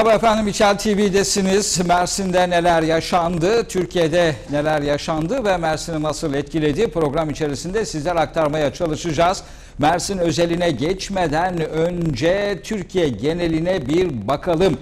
Merhaba efendim İçel TV'desiniz. Mersin'de neler yaşandı, Türkiye'de neler yaşandı ve Mersin'i nasıl etkiledi program içerisinde sizler aktarmaya çalışacağız. Mersin özeline geçmeden önce Türkiye geneline bir bakalım.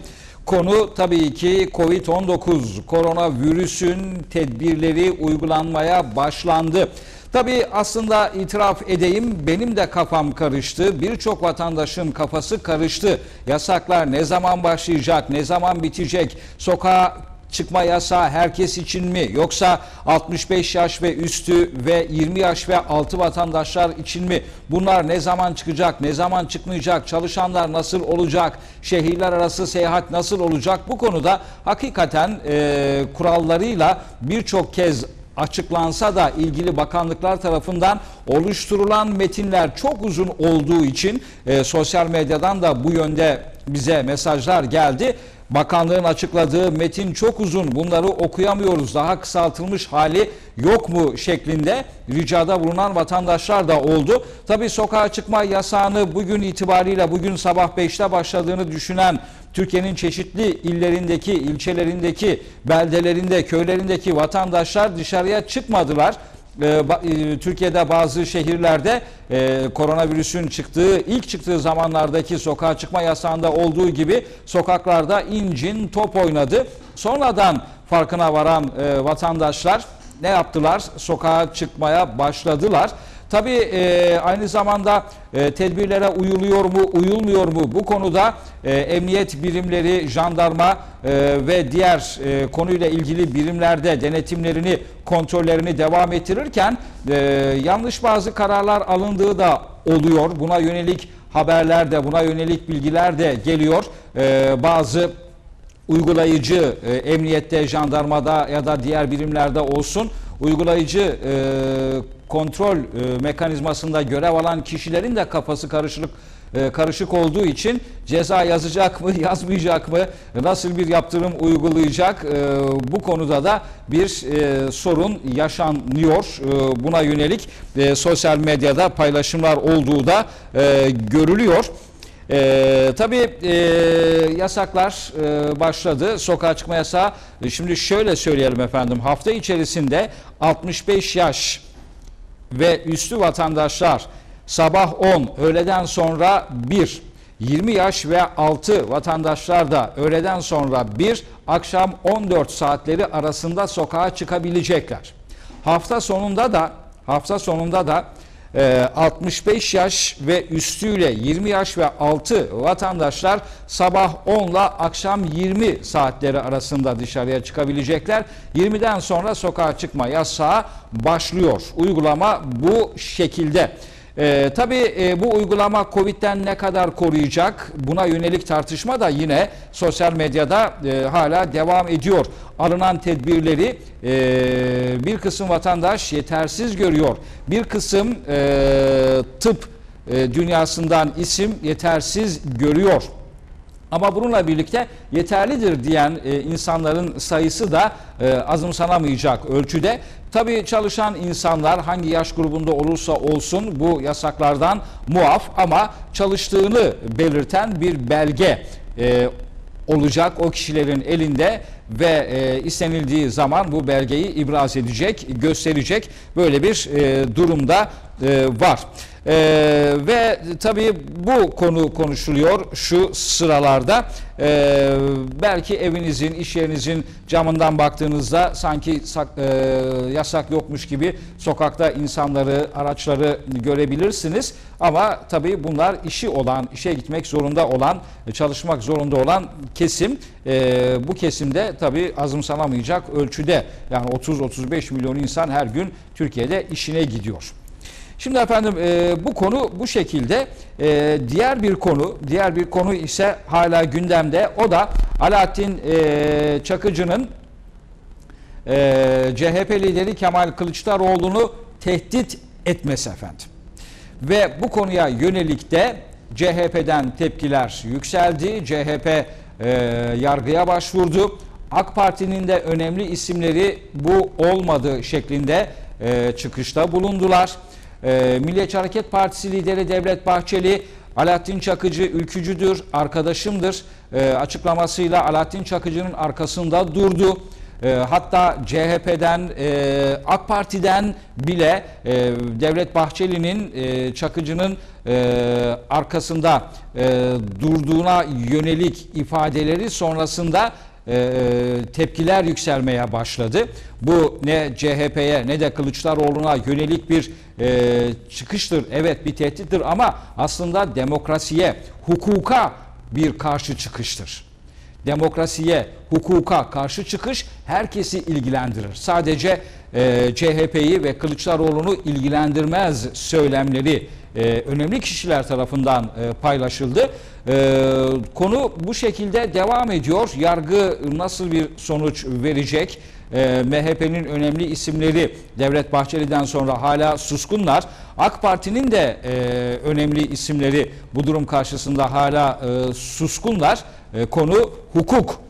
Konu tabii ki Covid-19 koronavirüsün tedbirleri uygulanmaya başlandı. Tabii aslında itiraf edeyim benim de kafam karıştı. Birçok vatandaşın kafası karıştı. Yasaklar ne zaman başlayacak, ne zaman bitecek? Sokağa çıkma yasağı herkes için mi yoksa 65 yaş ve üstü ve 20 yaş ve altı vatandaşlar için mi? Bunlar ne zaman çıkacak, ne zaman çıkmayacak? Çalışanlar nasıl olacak? Şehirler arası seyahat nasıl olacak? Bu konuda hakikaten e, kurallarıyla birçok kez açıklansa da ilgili bakanlıklar tarafından oluşturulan metinler çok uzun olduğu için e, sosyal medyadan da bu yönde bize mesajlar geldi. Bakanlığın açıkladığı metin çok uzun bunları okuyamıyoruz daha kısaltılmış hali yok mu şeklinde ricada bulunan vatandaşlar da oldu. Tabi sokağa çıkma yasağını bugün itibariyle bugün sabah 5'te başladığını düşünen Türkiye'nin çeşitli illerindeki, ilçelerindeki, beldelerinde, köylerindeki vatandaşlar dışarıya çıkmadılar. Ee, e, Türkiye'de bazı şehirlerde e, koronavirüsün çıktığı ilk çıktığı zamanlardaki sokağa çıkma yasağında olduğu gibi sokaklarda incin top oynadı. Sonradan farkına varan e, vatandaşlar ne yaptılar? Sokağa çıkmaya başladılar. Tabii e, aynı zamanda e, tedbirlere uyuluyor mu, uyulmuyor mu bu konuda e, emniyet birimleri, jandarma e, ve diğer e, konuyla ilgili birimlerde denetimlerini, kontrollerini devam ettirirken e, yanlış bazı kararlar alındığı da oluyor. Buna yönelik haberler de, buna yönelik bilgiler de geliyor. E, bazı uygulayıcı e, emniyette, jandarmada ya da diğer birimlerde olsun uygulayıcı e, kontrol e, mekanizmasında görev alan kişilerin de kafası karışık e, karışık olduğu için ceza yazacak mı, yazmayacak mı, nasıl bir yaptırım uygulayacak e, bu konuda da bir e, sorun yaşanıyor. E, buna yönelik e, sosyal medyada paylaşımlar olduğu da e, görülüyor. Ee, tabii e, yasaklar e, başladı. Sokağa çıkma yasağı. E, şimdi şöyle söyleyelim efendim. Hafta içerisinde 65 yaş ve üstü vatandaşlar sabah 10, öğleden sonra 1, 20 yaş ve altı vatandaşlar da öğleden sonra 1, akşam 14 saatleri arasında sokağa çıkabilecekler. Hafta sonunda da hafta sonunda da 65 ee, yaş ve üstüyle 20 yaş ve altı vatandaşlar sabah 10 ile akşam 20 saatleri arasında dışarıya çıkabilecekler. 20'den sonra sokağa çıkma yasağı başlıyor. Uygulama bu şekilde. Ee, tabii e, bu uygulama Covid'den ne kadar koruyacak? Buna yönelik tartışma da yine sosyal medyada e, hala devam ediyor. Alınan tedbirleri e, bir kısım vatandaş yetersiz görüyor. Bir kısım e, tıp e, dünyasından isim yetersiz görüyor. Ama bununla birlikte yeterlidir diyen e, insanların sayısı da e, azımsanamayacak ölçüde. Tabii çalışan insanlar hangi yaş grubunda olursa olsun bu yasaklardan muaf ama çalıştığını belirten bir belge e, olacak o kişilerin elinde ve e, istenildiği zaman bu belgeyi ibraz edecek, gösterecek böyle bir e, durumda e, var. Ee, ve tabii bu konu konuşuluyor şu sıralarda. Ee, belki evinizin, iş yerinizin camından baktığınızda sanki sak, e, yasak yokmuş gibi sokakta insanları, araçları görebilirsiniz. Ama tabii bunlar işi olan, işe gitmek zorunda olan, çalışmak zorunda olan kesim. E, bu kesimde tabii azımsanamayacak ölçüde yani 30-35 milyon insan her gün Türkiye'de işine gidiyor. Şimdi efendim e, bu konu bu şekilde. E, diğer bir konu, diğer bir konu ise hala gündemde. O da Alaaddin e, Çakıcı'nın e, CHP lideri Kemal Kılıçdaroğlu'nu tehdit etmesi efendim. Ve bu konuya yönelik de CHP'den tepkiler yükseldi. CHP e, yargıya başvurdu. AK Parti'nin de önemli isimleri bu olmadı şeklinde e, çıkışta bulundular. E, Milliyetçi Hareket Partisi lideri Devlet Bahçeli Alaaddin Çakıcı ülkücüdür, arkadaşımdır e, açıklamasıyla Alaaddin Çakıcı'nın arkasında durdu. E, hatta CHP'den, AK Parti'den bile Devlet Bahçeli'nin Çakıcı'nın arkasında durduğuna yönelik ifadeleri sonrasında tepkiler yükselmeye başladı. Bu ne CHP'ye ne de Kılıçdaroğlu'na yönelik bir e, çıkıştır. Evet bir tehdittir ama aslında demokrasiye, hukuka bir karşı çıkıştır. Demokrasiye, hukuka karşı çıkış herkesi ilgilendirir. Sadece e, CHP'yi ve Kılıçdaroğlu'nu ilgilendirmez söylemleri e, önemli kişiler tarafından e, paylaşıldı. E, konu bu şekilde devam ediyor. Yargı nasıl bir sonuç verecek? E, MHP'nin önemli isimleri Devlet Bahçeli'den sonra hala suskunlar. AK Parti'nin de e, önemli isimleri bu durum karşısında hala e, suskunlar. E, konu hukuk.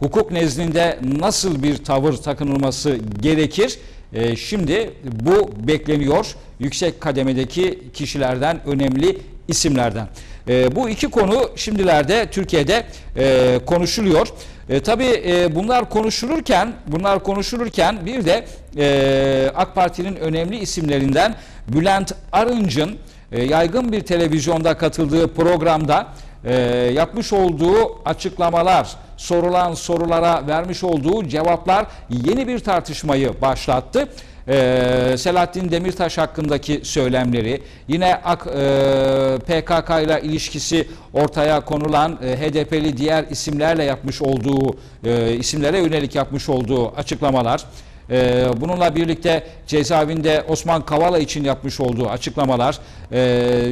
Hukuk nezdinde nasıl bir tavır takınılması gerekir? E, şimdi bu bekleniyor yüksek kademedeki kişilerden, önemli isimlerden. E, bu iki konu şimdilerde Türkiye'de e, konuşuluyor. E, tabii bunlar konuşulurken, bunlar konuşulurken bir de e, AK Parti'nin önemli isimlerinden Bülent Arınç'ın e, yaygın bir televizyonda katıldığı programda e, yapmış olduğu açıklamalar, sorulan sorulara vermiş olduğu cevaplar yeni bir tartışmayı başlattı. Ee, Selahattin Demirtaş hakkındaki söylemleri, yine AK, e, PKK ile ilişkisi ortaya konulan e, HDP'li diğer isimlerle yapmış olduğu, e, isimlere yönelik yapmış olduğu açıklamalar, ee, bununla birlikte cezaevinde Osman Kavala için yapmış olduğu açıklamalar, e,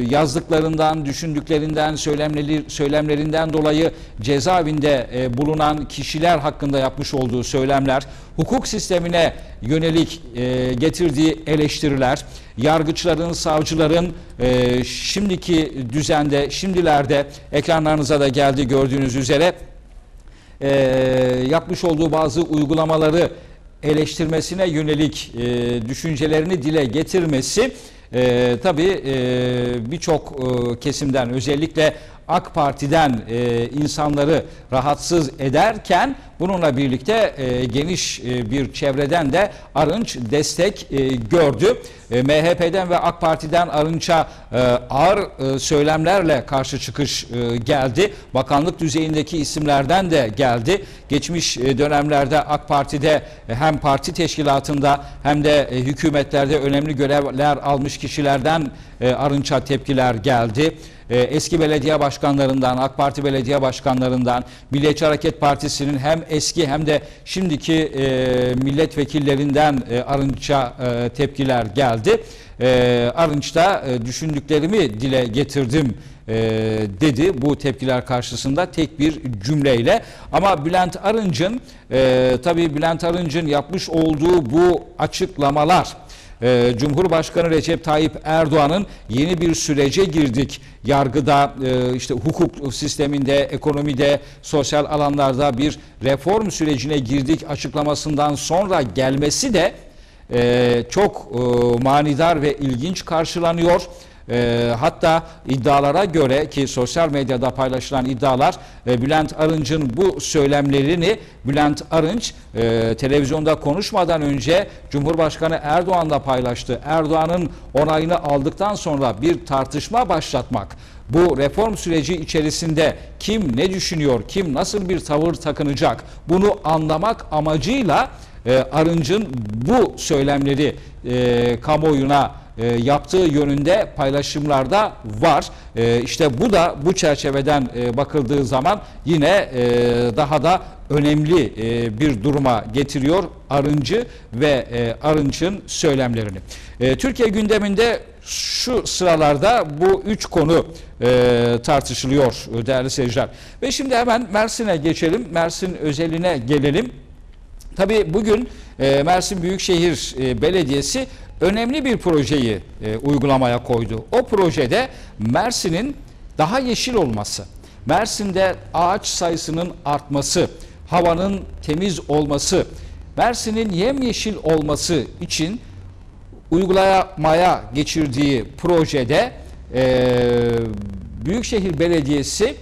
yazdıklarından, düşündüklerinden, söylemleri, söylemlerinden dolayı cezaevinde e, bulunan kişiler hakkında yapmış olduğu söylemler, hukuk sistemine yönelik e, getirdiği eleştiriler, yargıçların, savcıların e, şimdiki düzende, şimdilerde ekranlarınıza da geldi gördüğünüz üzere e, yapmış olduğu bazı uygulamaları eleştirmesine yönelik e, düşüncelerini dile getirmesi e, tabii e, birçok e, kesimden özellikle AK Parti'den e, insanları rahatsız ederken bununla birlikte e, geniş e, bir çevreden de Arınç destek e, gördü. E, MHP'den ve AK Parti'den Arınç'a e, ağır e, söylemlerle karşı çıkış e, geldi. Bakanlık düzeyindeki isimlerden de geldi. Geçmiş e, dönemlerde AK Parti'de e, hem parti teşkilatında hem de e, hükümetlerde önemli görevler almış kişilerden e, Arınç'a tepkiler geldi e, eski belediye başkanlarından, AK Parti belediye başkanlarından, Milliyetçi Hareket Partisi'nin hem eski hem de şimdiki e, milletvekillerinden e, Arınç'a e, tepkiler geldi. E, Arınç'ta e, düşündüklerimi dile getirdim e, dedi bu tepkiler karşısında tek bir cümleyle. Ama Bülent Arınç'ın e, tabii Bülent Arınç'ın yapmış olduğu bu açıklamalar ee, Cumhurbaşkanı Recep Tayyip Erdoğan'ın yeni bir sürece girdik. Yargıda, e, işte hukuk sisteminde, ekonomide, sosyal alanlarda bir reform sürecine girdik açıklamasından sonra gelmesi de e, çok e, manidar ve ilginç karşılanıyor. E, hatta iddialara göre ki sosyal medyada paylaşılan iddialar e, Bülent Arınç'ın bu söylemlerini Bülent Arınç e, televizyonda konuşmadan önce Cumhurbaşkanı Erdoğan'la paylaştı. Erdoğan'ın onayını aldıktan sonra bir tartışma başlatmak bu reform süreci içerisinde kim ne düşünüyor, kim nasıl bir tavır takınacak bunu anlamak amacıyla e, Arınç'ın bu söylemleri e, kamuoyuna e, yaptığı yönünde paylaşımlarda var. E, işte bu da bu çerçeveden e, bakıldığı zaman yine e, daha da önemli e, bir duruma getiriyor Arıncı ve e, Arınç'ın söylemlerini. E, Türkiye gündeminde şu sıralarda bu üç konu e, tartışılıyor değerli seyirciler. Ve şimdi hemen Mersin'e geçelim. Mersin özeline gelelim. Tabii bugün e, Mersin Büyükşehir e, Belediyesi önemli bir projeyi e, uygulamaya koydu. O projede Mersin'in daha yeşil olması, Mersin'de ağaç sayısının artması, havanın temiz olması, Mersin'in yemyeşil olması için uygulamaya geçirdiği projede e, Büyükşehir Belediyesi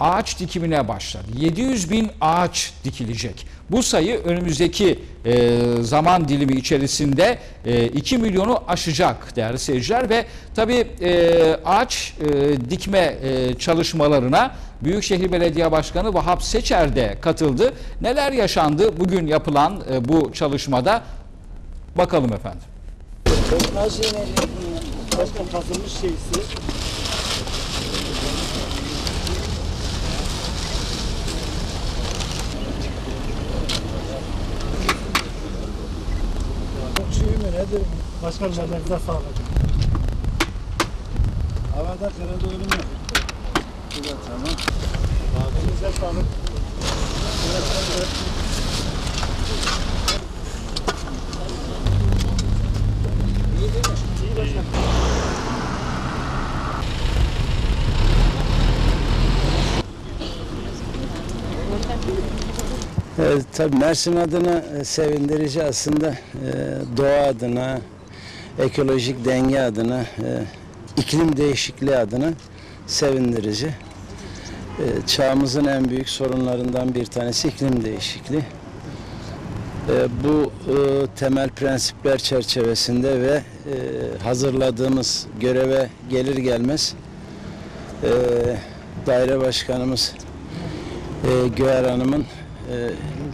ağaç dikimine başladı. 700 bin ağaç dikilecek. Bu sayı önümüzdeki e, zaman dilimi içerisinde e, 2 milyonu aşacak değerli seyirciler ve tabii e, ağaç e, dikme e, çalışmalarına Büyükşehir Belediye Başkanı Vahap Seçer de katıldı. Neler yaşandı bugün yapılan e, bu çalışmada bakalım efendim. Nasıl? Başkan kazılmış şeysi. Çok çiğ mi nedir? Başkan ellerinize sağlık. Havada kırıldı ölüm yok. Güzel tamam. Elinize sağlık. Evet, evet. İyi değil mi? İyi başkan. Tabii Mersin adına e, sevindirici aslında e, doğa adına, ekolojik denge adına, e, iklim değişikliği adına sevindirici. E, çağımızın en büyük sorunlarından bir tanesi iklim değişikliği. E, bu e, temel prensipler çerçevesinde ve e, hazırladığımız göreve gelir gelmez e, daire başkanımız e, Güher Hanım'ın e,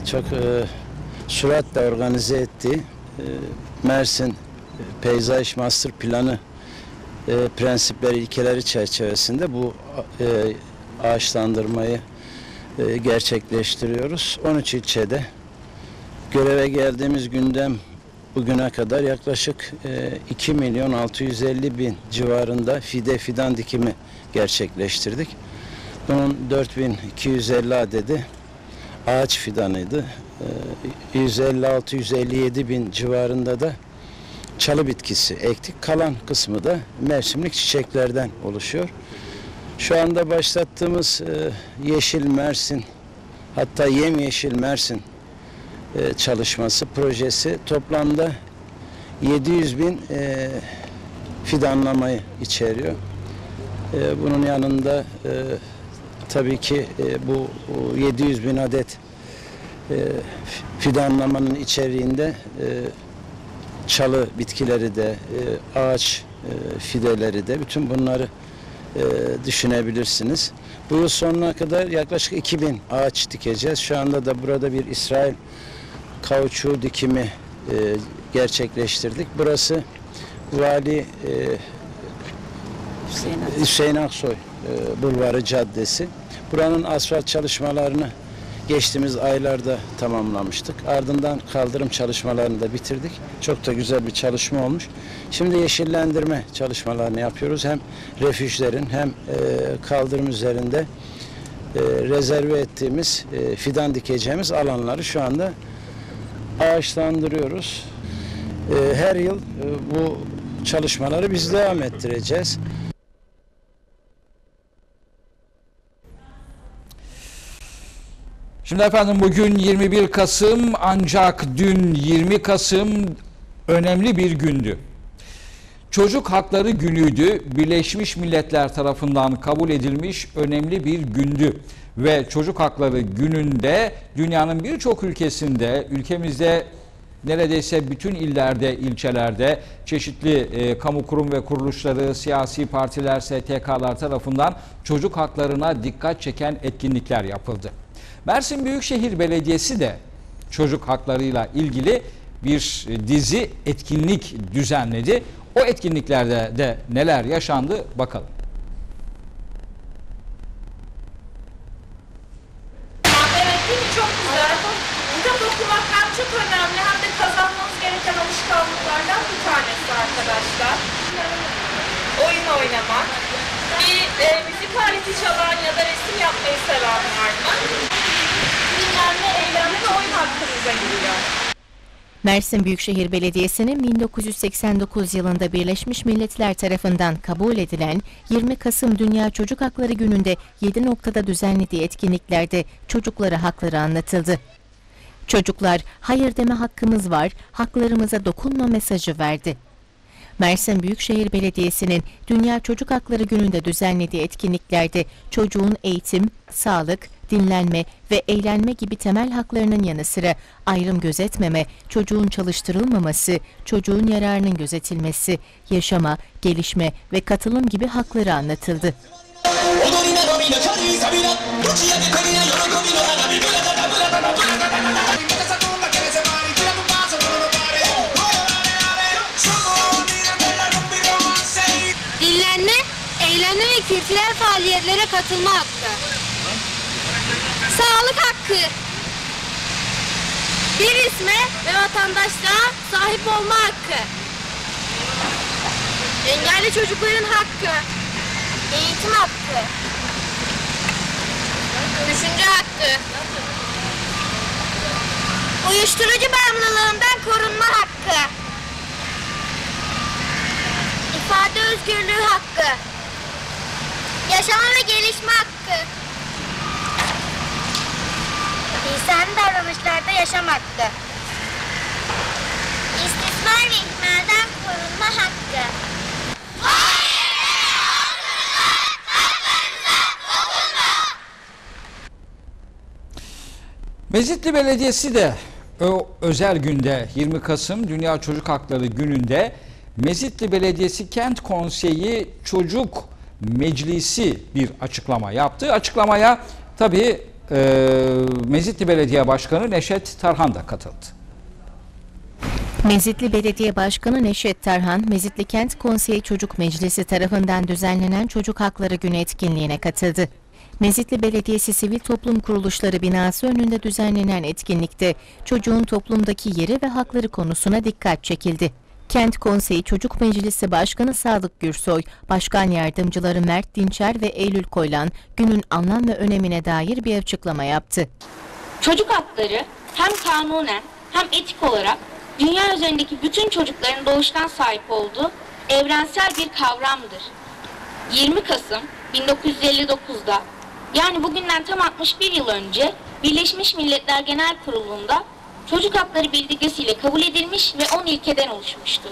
çok e, süratle organize ettiği e, Mersin e, Peyzaj Master Planı e, prensipleri, ilkeleri çerçevesinde bu ağaçlandırmayı gerçekleştiriyoruz. 13 ilçede göreve geldiğimiz günden bugüne kadar yaklaşık e, 2 milyon 650 bin civarında fide fidan dikimi gerçekleştirdik. Bunun 4250 adedi ağaç fidanıydı. Ee, 156-157 bin civarında da çalı bitkisi ektik. Kalan kısmı da mevsimlik çiçeklerden oluşuyor. Şu anda başlattığımız e, Yeşil Mersin hatta Yemyeşil Mersin e, çalışması, projesi toplamda 700 bin e, fidanlamayı içeriyor. Bunun yanında tabii ki e, bu o 700 bin adet e, fidanlamanın içeriğinde e, çalı bitkileri de, e, ağaç e, fideleri de bütün bunları e, düşünebilirsiniz. Bu yıl sonuna kadar yaklaşık 2000 ağaç dikeceğiz. Şu anda da burada bir İsrail kauçuğu dikimi e, gerçekleştirdik. Burası Vali e, Hüseyin Aksoy e, Bulvarı Caddesi. Buranın asfalt çalışmalarını geçtiğimiz aylarda tamamlamıştık. Ardından kaldırım çalışmalarını da bitirdik. Çok da güzel bir çalışma olmuş. Şimdi yeşillendirme çalışmalarını yapıyoruz. Hem refüjlerin hem e, kaldırım üzerinde e, rezerve ettiğimiz e, fidan dikeceğimiz alanları şu anda ağaçlandırıyoruz. Her yıl bu çalışmaları biz devam ettireceğiz. Şimdi efendim bugün 21 Kasım ancak dün 20 Kasım önemli bir gündü. Çocuk Hakları Günü'ydü. Birleşmiş Milletler tarafından kabul edilmiş önemli bir gündü. Ve Çocuk Hakları Günü'nde dünyanın birçok ülkesinde, ülkemizde neredeyse bütün illerde, ilçelerde çeşitli e, kamu kurum ve kuruluşları, siyasi partiler, STK'lar tarafından çocuk haklarına dikkat çeken etkinlikler yapıldı. Mersin Büyükşehir Belediyesi de çocuk haklarıyla ilgili bir dizi etkinlik düzenledi. O etkinliklerde de neler yaşandı bakalım. Oyun oynamak. Bir e, müzik aleti çalan ya da resim yapmayı seven var mı? Oyun hakkınıza giriyor. Mersin Büyükşehir Belediyesi'nin 1989 yılında Birleşmiş Milletler tarafından kabul edilen 20 Kasım Dünya Çocuk Hakları Günü'nde 7 noktada düzenlediği etkinliklerde çocuklara hakları anlatıldı. Çocuklar hayır deme hakkımız var, haklarımıza dokunma mesajı verdi. Mersin Büyükşehir Belediyesi'nin Dünya Çocuk Hakları Günü'nde düzenlediği etkinliklerde çocuğun eğitim, sağlık, dinlenme ve eğlenme gibi temel haklarının yanı sıra ayrım gözetmeme, çocuğun çalıştırılmaması, çocuğun yararının gözetilmesi, yaşama, gelişme ve katılım gibi hakları anlatıldı. Kültürel faaliyetlere katılma hakkı. Sağlık hakkı. Bir isme ve vatandaşlığa sahip olma hakkı. Engelli çocukların hakkı. Eğitim hakkı. Düşünce hakkı. Uyuşturucu bağımlılığından korunma hakkı. İfade özgürlüğü hakkı. Yaşama ve gelişme hakkı. İnsani davranışlarda yaşam hakkı. İstismar ve ihmalden korunma hakkı. Mezitli Belediyesi de o özel günde 20 Kasım Dünya Çocuk Hakları Günü'nde Mezitli Belediyesi Kent Konseyi Çocuk Meclisi bir açıklama yaptı. Açıklamaya tabii e, Mezitli Belediye Başkanı Neşet Tarhan da katıldı. Mezitli Belediye Başkanı Neşet Tarhan, Mezitli Kent Konseyi Çocuk Meclisi tarafından düzenlenen Çocuk Hakları Günü etkinliğine katıldı. Mezitli Belediyesi Sivil Toplum Kuruluşları binası önünde düzenlenen etkinlikte çocuğun toplumdaki yeri ve hakları konusuna dikkat çekildi. Kent Konseyi Çocuk Meclisi Başkanı Sadık Gürsoy, Başkan Yardımcıları Mert Dinçer ve Eylül Koylan günün anlam ve önemine dair bir açıklama yaptı. Çocuk hakları hem kanunen hem etik olarak dünya üzerindeki bütün çocukların doğuştan sahip olduğu evrensel bir kavramdır. 20 Kasım 1959'da yani bugünden tam 61 yıl önce Birleşmiş Milletler Genel Kurulu'nda çocuk hakları bildirgesiyle kabul edilmiş ve 10 ilkeden oluşmuştur.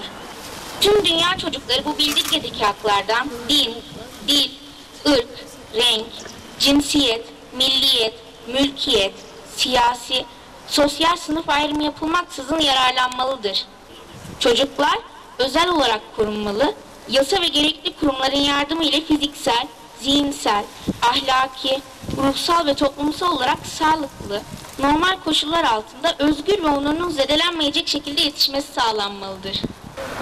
Tüm dünya çocukları bu bildirgedeki haklardan din, dil, ırk, renk, cinsiyet, milliyet, mülkiyet, siyasi, sosyal sınıf ayrımı yapılmaksızın yararlanmalıdır. Çocuklar özel olarak korunmalı, yasa ve gerekli kurumların yardımı ile fiziksel, zihinsel, ahlaki, ruhsal ve toplumsal olarak sağlıklı, normal koşullar altında özgür ve onurunun zedelenmeyecek şekilde yetişmesi sağlanmalıdır.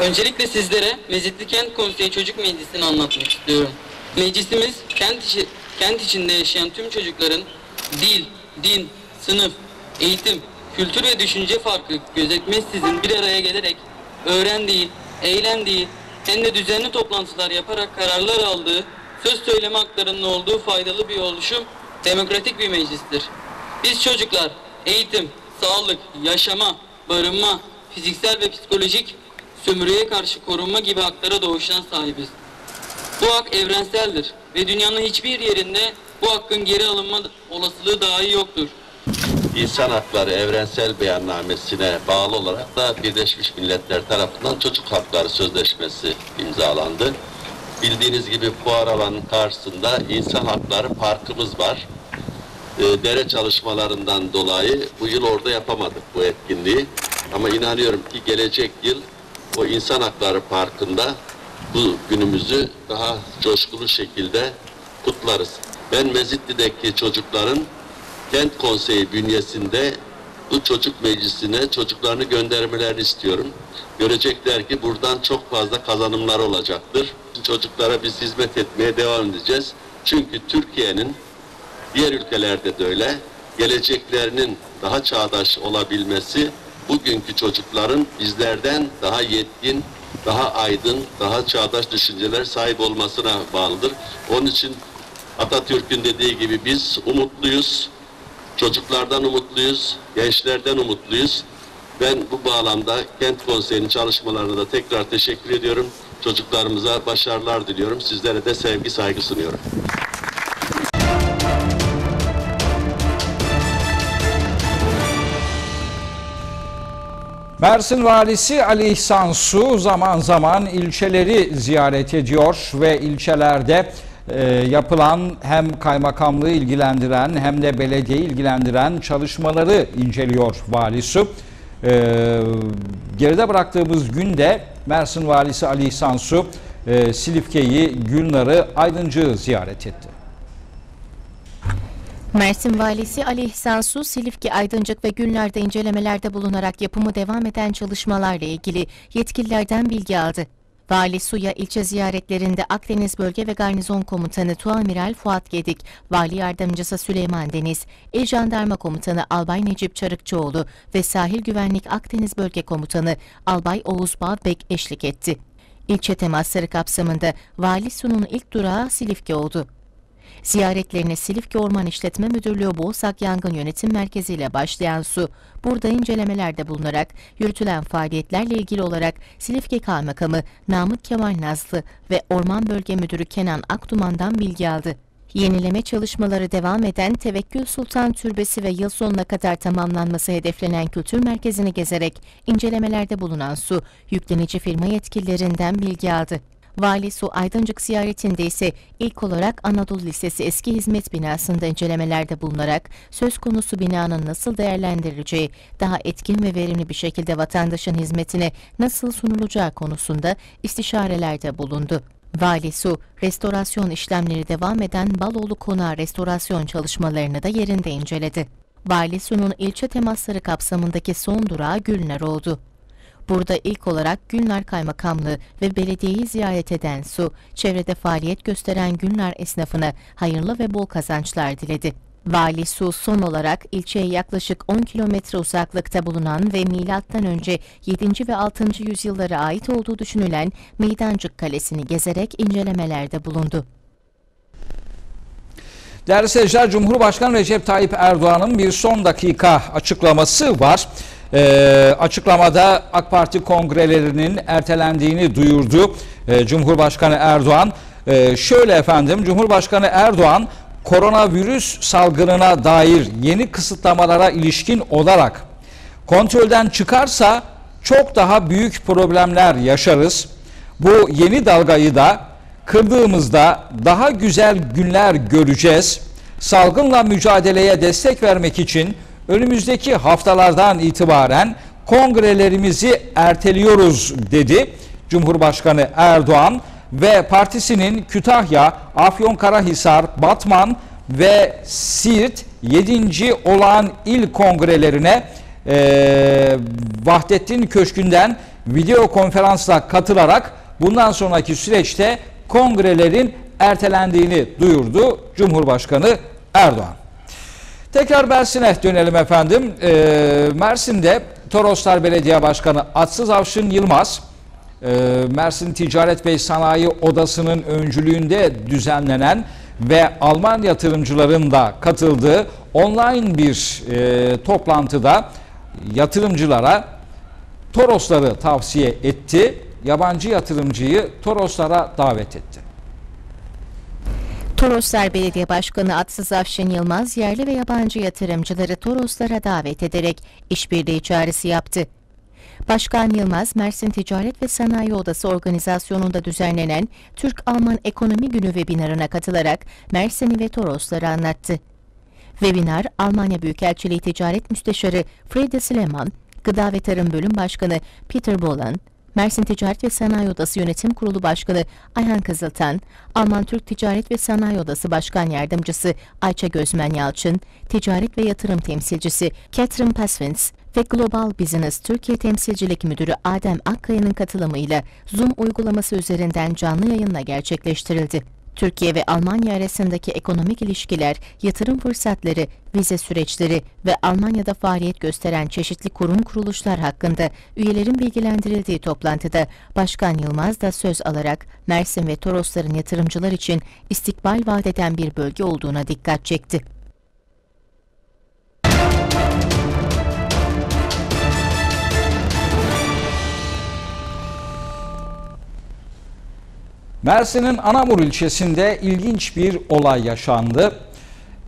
Öncelikle sizlere Mezitli Kent Konseyi Çocuk Meclisi'ni anlatmak istiyorum. Meclisimiz kent, içi, kent içinde yaşayan tüm çocukların dil, din, sınıf, eğitim, kültür ve düşünce farkı gözetmeksizin bir araya gelerek öğrendiği, eğlendiği hem de düzenli toplantılar yaparak kararlar aldığı, söz söyleme haklarının olduğu faydalı bir oluşum, demokratik bir meclistir. Biz çocuklar eğitim, sağlık, yaşama, barınma, fiziksel ve psikolojik sömürüye karşı korunma gibi haklara doğuştan sahibiz. Bu hak evrenseldir ve dünyanın hiçbir yerinde bu hakkın geri alınma olasılığı dahi yoktur. İnsan Hakları Evrensel Beyannamesi'ne bağlı olarak da Birleşmiş Milletler tarafından Çocuk Hakları Sözleşmesi imzalandı. Bildiğiniz gibi fuar alanının karşısında İnsan Hakları Parkımız var. Ee, dere çalışmalarından dolayı bu yıl orada yapamadık bu etkinliği. Ama inanıyorum ki gelecek yıl o İnsan Hakları Parkı'nda bu günümüzü daha coşkulu şekilde kutlarız. Ben Mezitli'deki çocukların Kent Konseyi bünyesinde bu çocuk meclisine çocuklarını göndermelerini istiyorum. Görecekler ki buradan çok fazla kazanımlar olacaktır. Çocuklara biz hizmet etmeye devam edeceğiz. Çünkü Türkiye'nin diğer ülkelerde de öyle geleceklerinin daha çağdaş olabilmesi bugünkü çocukların bizlerden daha yetkin, daha aydın, daha çağdaş düşünceler sahip olmasına bağlıdır. Onun için Atatürk'ün dediği gibi biz umutluyuz, çocuklardan umutluyuz, gençlerden umutluyuz. Ben bu bağlamda Kent Konseyi'nin çalışmalarına da tekrar teşekkür ediyorum. Çocuklarımıza başarılar diliyorum. Sizlere de sevgi saygı sunuyorum. Mersin Valisi Ali İhsan Su zaman zaman ilçeleri ziyaret ediyor ve ilçelerde e, yapılan hem kaymakamlığı ilgilendiren hem de belediye ilgilendiren çalışmaları inceliyor Vali Su. E, geride bıraktığımız günde Mersin Valisi Ali İhsan Su e, Silifke'yi, Gülnar'ı, Aydıncı'yı ziyaret etti. Mersin Valisi Ali İhsan Su, Silifke, Aydıncık ve Günler'de incelemelerde bulunarak yapımı devam eden çalışmalarla ilgili yetkililerden bilgi aldı. Vali Su'ya ilçe ziyaretlerinde Akdeniz Bölge ve Garnizon Komutanı Tuamiral Fuat Gedik, Vali Yardımcısı Süleyman Deniz, İl Jandarma Komutanı Albay Necip Çarıkçıoğlu ve Sahil Güvenlik Akdeniz Bölge Komutanı Albay Oğuz Bağbek eşlik etti. İlçe temasları kapsamında Vali Su'nun ilk durağı Silifke oldu. Ziyaretlerine Silifke Orman İşletme Müdürlüğü Boğsak Yangın Yönetim Merkezi ile başlayan su, burada incelemelerde bulunarak yürütülen faaliyetlerle ilgili olarak Silifke Kaymakamı Namık Kemal Nazlı ve Orman Bölge Müdürü Kenan Akduman'dan bilgi aldı. Yenileme çalışmaları devam eden Tevekkül Sultan Türbesi ve yıl sonuna kadar tamamlanması hedeflenen kültür merkezini gezerek incelemelerde bulunan su, yüklenici firma yetkililerinden bilgi aldı. Vali Su Aydıncık ziyaretinde ise ilk olarak Anadolu Lisesi eski hizmet binasında incelemelerde bulunarak söz konusu binanın nasıl değerlendirileceği, daha etkin ve verimli bir şekilde vatandaşın hizmetine nasıl sunulacağı konusunda istişarelerde bulundu. Vali Su, restorasyon işlemleri devam eden Baloğlu Konağı restorasyon çalışmalarını da yerinde inceledi. Vali Su'nun ilçe temasları kapsamındaki son durağı Gülnar oldu. Burada ilk olarak Gülnar Kaymakamlığı ve belediyeyi ziyaret eden Su, çevrede faaliyet gösteren Gülnar esnafına hayırlı ve bol kazançlar diledi. Vali Su son olarak ilçeye yaklaşık 10 kilometre uzaklıkta bulunan ve milattan önce 7. ve 6. yüzyıllara ait olduğu düşünülen Meydancık Kalesi'ni gezerek incelemelerde bulundu. Değerli seyirciler, Cumhurbaşkanı Recep Tayyip Erdoğan'ın bir son dakika açıklaması var. Ee, açıklamada AK Parti kongrelerinin ertelendiğini duyurdu ee, Cumhurbaşkanı Erdoğan. Ee, şöyle efendim, Cumhurbaşkanı Erdoğan koronavirüs salgınına dair yeni kısıtlamalara ilişkin olarak kontrolden çıkarsa çok daha büyük problemler yaşarız. Bu yeni dalgayı da kırdığımızda daha güzel günler göreceğiz. Salgınla mücadeleye destek vermek için önümüzdeki haftalardan itibaren kongrelerimizi erteliyoruz dedi Cumhurbaşkanı Erdoğan ve partisinin Kütahya, Afyonkarahisar, Batman ve Siirt 7. olağan il kongrelerine e, Vahdettin Köşkü'nden video konferansla katılarak bundan sonraki süreçte kongrelerin ertelendiğini duyurdu Cumhurbaşkanı Erdoğan. Tekrar Mersin'e dönelim efendim. Ee, Mersin'de Toroslar Belediye Başkanı Atsız Avşın Yılmaz, e, Mersin Ticaret ve Sanayi Odası'nın öncülüğünde düzenlenen ve Alman yatırımcıların da katıldığı online bir e, toplantıda yatırımcılara Torosları tavsiye etti. Yabancı yatırımcıyı Toroslara davet etti. Toroslar Belediye Başkanı Atsız Afşin Yılmaz yerli ve yabancı yatırımcıları Toroslara davet ederek işbirliği çağrısı yaptı. Başkan Yılmaz, Mersin Ticaret ve Sanayi Odası organizasyonunda düzenlenen Türk-Alman Ekonomi Günü webinarına katılarak Mersin'i ve Torosları anlattı. Webinar, Almanya Büyükelçiliği Ticaret Müsteşarı Freda Sleman, Gıda ve Tarım Bölüm Başkanı Peter Bolan, Mersin Ticaret ve Sanayi Odası Yönetim Kurulu Başkanı Ayhan Kızıltan, Alman Türk Ticaret ve Sanayi Odası Başkan Yardımcısı Ayça Gözmen Yalçın, Ticaret ve Yatırım Temsilcisi Catherine Pasvins ve Global Business Türkiye Temsilcilik Müdürü Adem Akkaya'nın katılımıyla Zoom uygulaması üzerinden canlı yayınla gerçekleştirildi. Türkiye ve Almanya arasındaki ekonomik ilişkiler, yatırım fırsatları, vize süreçleri ve Almanya'da faaliyet gösteren çeşitli kurum kuruluşlar hakkında üyelerin bilgilendirildiği toplantıda Başkan Yılmaz da söz alarak Mersin ve Torosların yatırımcılar için istikbal vaat eden bir bölge olduğuna dikkat çekti. Mersin'in Anamur ilçesinde ilginç bir olay yaşandı.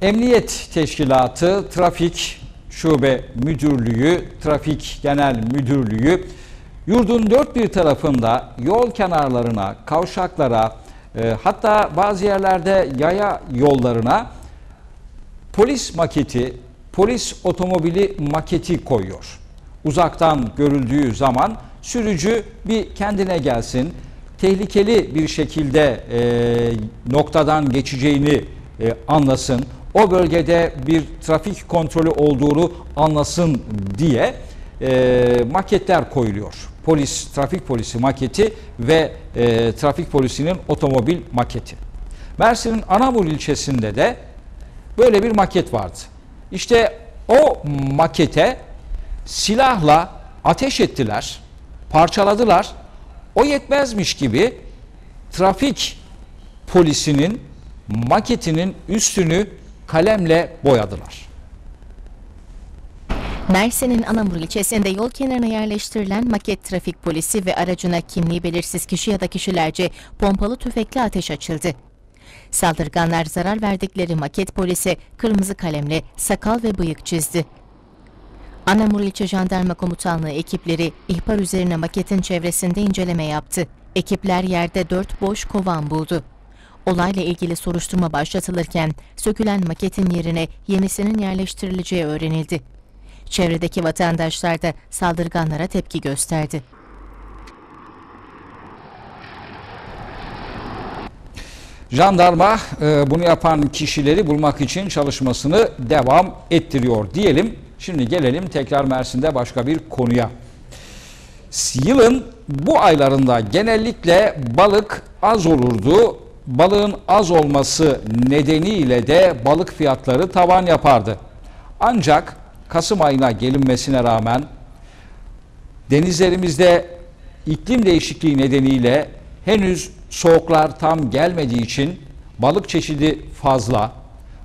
Emniyet Teşkilatı trafik Şube Müdürlüğü, Trafik Genel Müdürlüğü yurdun dört bir tarafında yol kenarlarına, kavşaklara, e, hatta bazı yerlerde yaya yollarına polis maketi, polis otomobili maketi koyuyor. Uzaktan görüldüğü zaman sürücü bir kendine gelsin, tehlikeli bir şekilde e, noktadan geçeceğini e, anlasın, o bölgede bir trafik kontrolü olduğunu anlasın diye e, maketler koyuluyor. Polis, trafik polisi maketi ve e, trafik polisinin otomobil maketi. Mersin'in Anamur ilçesinde de böyle bir maket vardı. İşte o makete silahla ateş ettiler, parçaladılar. O yetmezmiş gibi trafik polisinin maketinin üstünü kalemle boyadılar. Mersin'in Anamur ilçesinde yol kenarına yerleştirilen maket trafik polisi ve aracına kimliği belirsiz kişi ya da kişilerce pompalı tüfekle ateş açıldı. Saldırganlar zarar verdikleri maket polise kırmızı kalemle sakal ve bıyık çizdi. Anamur İlçe Jandarma Komutanlığı ekipleri ihbar üzerine maketin çevresinde inceleme yaptı. Ekipler yerde dört boş kovan buldu. Olayla ilgili soruşturma başlatılırken sökülen maketin yerine yenisinin yerleştirileceği öğrenildi. Çevredeki vatandaşlar da saldırganlara tepki gösterdi. Jandarma e, bunu yapan kişileri bulmak için çalışmasını devam ettiriyor diyelim. Şimdi gelelim tekrar Mersin'de başka bir konuya. Yılın bu aylarında genellikle balık az olurdu. Balığın az olması nedeniyle de balık fiyatları tavan yapardı. Ancak Kasım ayına gelinmesine rağmen denizlerimizde iklim değişikliği nedeniyle henüz soğuklar tam gelmediği için balık çeşidi fazla.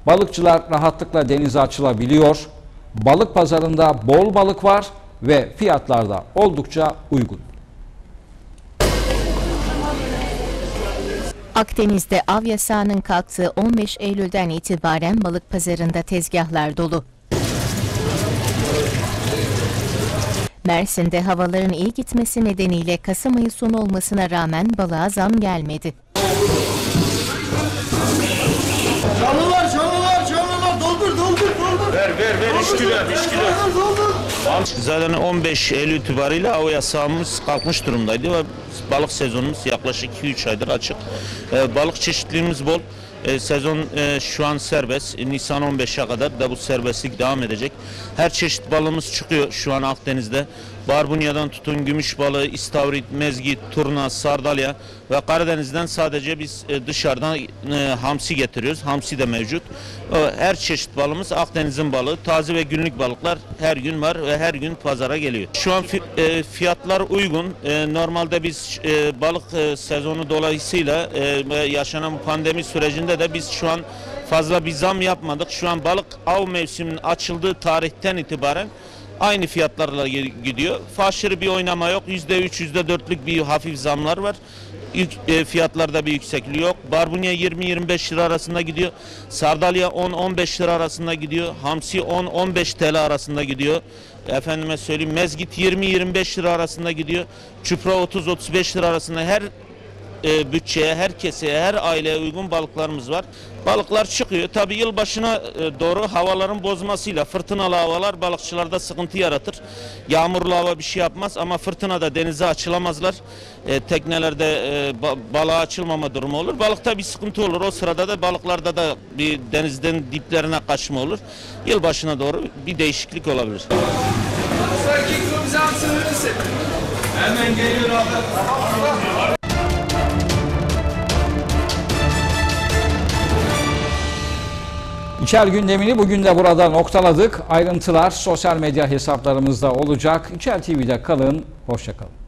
Balıkçılar rahatlıkla denize açılabiliyor. Balık pazarında bol balık var ve fiyatlar da oldukça uygun. Akdeniz'de av yasağının kalktığı 15 Eylül'den itibaren balık pazarında tezgahlar dolu. Mersin'de havaların iyi gitmesi nedeniyle Kasım ayı sonu olmasına rağmen balığa zam gelmedi. Ver. 3 kilo, 5 kilo. Doldur, doldur. Zaten 15 Eylül itibariyle av yasağımız kalkmış durumdaydı ve balık sezonumuz yaklaşık 2-3 aydır açık. Ee, balık çeşitliliğimiz bol. Ee, sezon e, şu an serbest. E, Nisan 15'e kadar da bu serbestlik devam edecek. Her çeşit balığımız çıkıyor şu an Akdeniz'de. Barbunya'dan tutun gümüş balığı, istavrit, mezgit, turna, sardalya ve Karadeniz'den sadece biz e, dışarıdan e, hamsi getiriyoruz. Hamsi de mevcut. E, Her çeşit balımız Akdeniz'in balığı. Taze ve günlük balıklar her gün var ve her gün pazara geliyor. Şu an fi- fiyatlar uygun. Normalde biz balık sezonu dolayısıyla yaşanan pandemi sürecinde de biz şu an fazla bir zam yapmadık. Şu an balık av mevsiminin açıldığı tarihten itibaren aynı fiyatlarla gi- gidiyor. Faşırı bir oynama yok. %3, %4'lük bir hafif zamlar var. Yük- e, fiyatlarda bir yüksekliği yok. Barbunya 20-25 lira arasında gidiyor. Sardalya 10-15 lira arasında gidiyor. Hamsi 10-15 TL arasında gidiyor. Efendime söyleyeyim mezgit 20-25 lira arasında gidiyor. Çupra 30-35 lira arasında her e, bütçeye, her keseye, her aileye uygun balıklarımız var. Balıklar çıkıyor. Tabii yılbaşına e, doğru havaların bozmasıyla fırtınalı havalar balıkçılarda sıkıntı yaratır. Yağmurlu hava bir şey yapmaz ama fırtınada denize açılamazlar. E, teknelerde e, ba- balığa açılmama durumu olur. Balıkta bir sıkıntı olur. O sırada da balıklarda da bir denizden diplerine kaçma olur. Yılbaşına doğru bir değişiklik olabilir. Hemen geliyor abi. İçer gündemini bugün de burada noktaladık. Ayrıntılar sosyal medya hesaplarımızda olacak. İçer TV'de kalın, hoşçakalın.